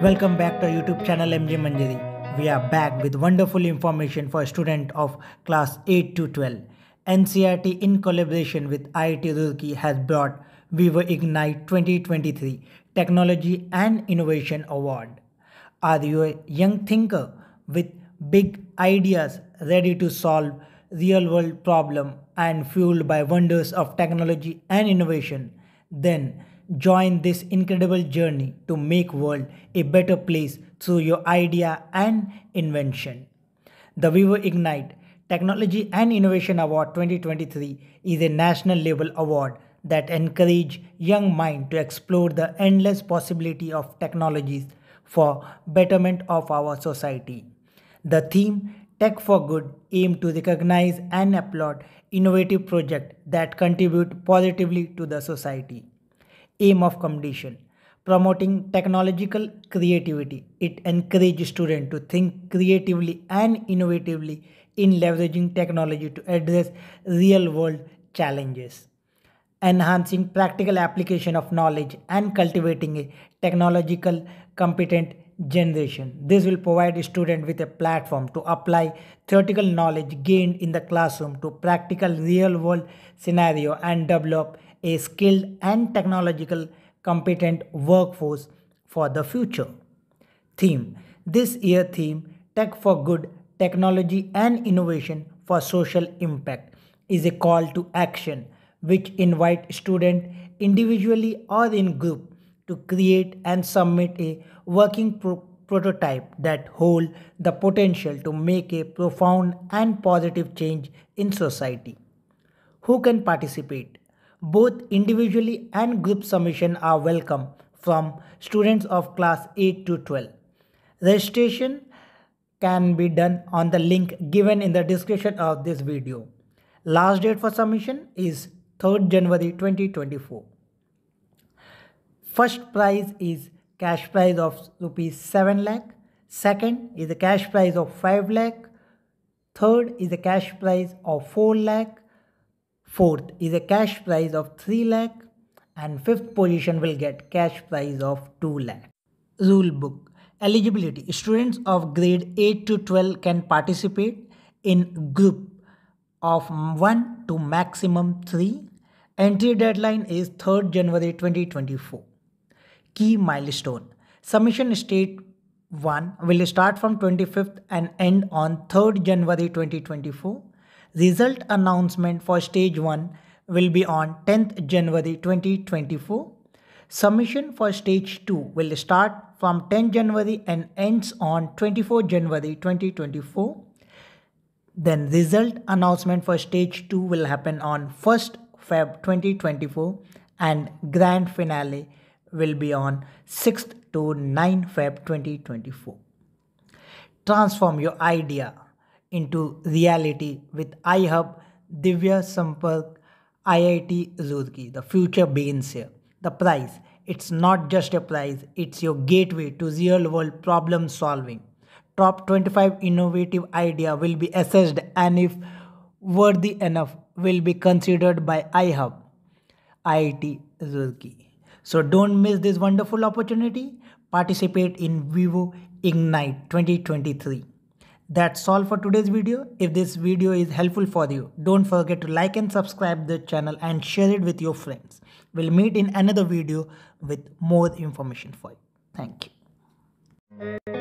Welcome back to our YouTube channel MJ Manjari. We are back with wonderful information for student of class 8 to 12. NCERT in collaboration with IIT Roorkee has brought Vivo Ignite 2023 Technology and Innovation Award. Are you a young thinker with big ideas ready to solve real world problem and fueled by wonders of technology and innovation? Then join this incredible journey to make world a better place through your idea and invention. The Vivo Ignite Technology and Innovation Award 2023 is a national level award that encourage young mind to explore the endless possibility of technologies for betterment of our society. The theme Tech for Good aim to recognize and applaud innovative projects that contribute positively to the society. Aim of competition promoting technological creativity. It encourages students to think creatively and innovatively in leveraging technology to address real world challenges. Enhancing practical application of knowledge and cultivating a technological competent generation. This will provide student with a platform to apply theoretical knowledge gained in the classroom to practical real world scenario and develop a skilled and technological competent workforce for the future. Theme This year theme Tech for Good Technology and Innovation for Social Impact is a call to action which invite students individually or in group to create and submit a working pro- prototype that hold the potential to make a profound and positive change in society. Who can participate? Both individually and group submission are welcome from students of class 8 to 12. Registration can be done on the link given in the description of this video. Last date for submission is 3rd January 2024. First prize is cash prize of rupees 7 lakh. Second is the cash prize of 5 lakh. Third is the cash prize of 4 lakh. Fourth is a cash prize of 3 lakh. And fifth position will get cash prize of 2 lakh. Rule book eligibility students of grade 8 to 12 can participate in group of 1 to maximum 3 entry deadline is 3rd january 2024 key milestone. Submission state 1 will start from 25th and end on 3rd january 2024 result announcement for stage 1 will be on 10th january 2024 Submission for stage 2 will start from 10 January and ends on 24 January 2024. Then result announcement for stage 2 will happen on 1st Feb 2024 and grand finale will be on 6th to 9 Feb 2024. Transform your idea into reality with iHub Divya Sampark IIT Roorkee. The future begins here the prize. It's not just a prize, it's your gateway to real world problem solving. Top 25 innovative idea will be assessed and if worthy enough will be considered by iHub, IIT Roorkee. So don't miss this wonderful opportunity. Participate in Vivo Ignite 2023. That's all for today's video. If this video is helpful for you, don't forget to like and subscribe the channel and share it with your friends. We'll meet in another video with more information for you. Thank you.